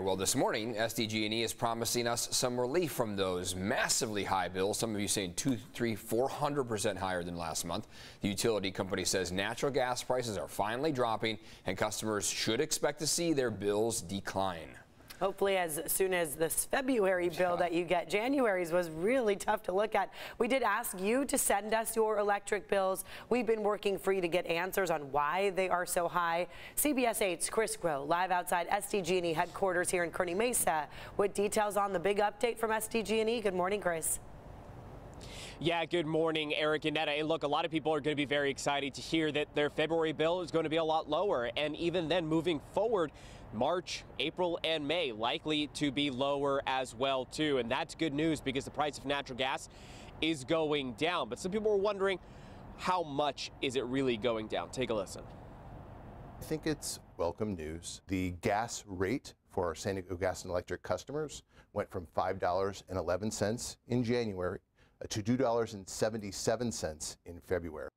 Well, this morning, SDG&E is promising us some relief from those massively high bills. Some of you saying two, three, four hundred percent higher than last month. The utility company says natural gas prices are finally dropping, and customers should expect to see their bills decline. Hopefully as soon as this February bill that you get. January's was really tough to look at. We did ask you to send us your electric bills. We've been working for you to get answers on why they are so high. CBS 8's Chris Grow live outside SDG&E headquarters here in Kearny Mesa with details on the big update from SDG&E. Good morning, Chris. Yeah, good morning, Eric and Neda. And look, a lot of people are going to be very excited to hear that their February bill is going to be a lot lower. And even then, moving forward, March, April, and May likely to be lower as well, too. And that's good news because the price of natural gas is going down. But some people are wondering, how much is it really going down? Take a listen. I think it's welcome news. The gas rate for our San Diego Gas and Electric customers went from $5.11 in January to $2.77 in February.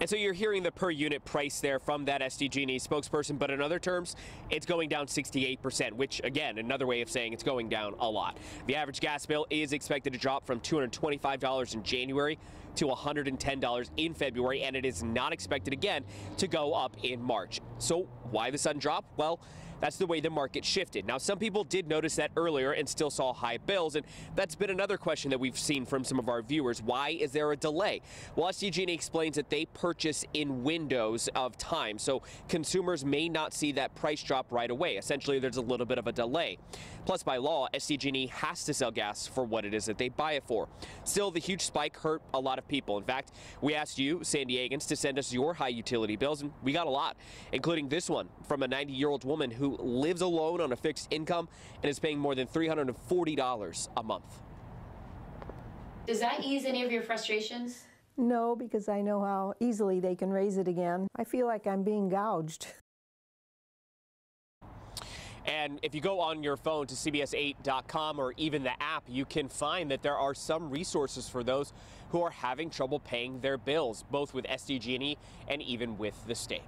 And so you're hearing the per unit price there from that SDG&E spokesperson, but in other terms, it's going down 68%, which again, another way of saying it's going down a lot. The average gas bill is expected to drop from $225 in January to $110 in February, and it is not expected again to go up in March. So why the sudden drop? Well, that's the way the market shifted. Now, some people did notice that earlier and still saw high bills, and that's been another question that we've seen from some of our viewers. Why is there a delay? Well, SDG&E explains that they purchase in windows of time, so consumers may not see that price drop right away. Essentially, there's a little bit of a delay. Plus, by law, SDG&E has to sell gas for what it is that they buy it for. Still, the huge spike hurt a lot of people. In fact, we asked you, San Diegans, to send us your high utility bills, and we got a lot, including this one from a 90-year-old woman who lives alone on a fixed income and is paying more than $340 a month. Does that ease any of your frustrations? No, because I know how easily they can raise it again. I feel like I'm being gouged. And if you go on your phone to CBS8.com or even the app, you can find that there are some resources for those who are having trouble paying their bills, both with SDG&E and even with the state.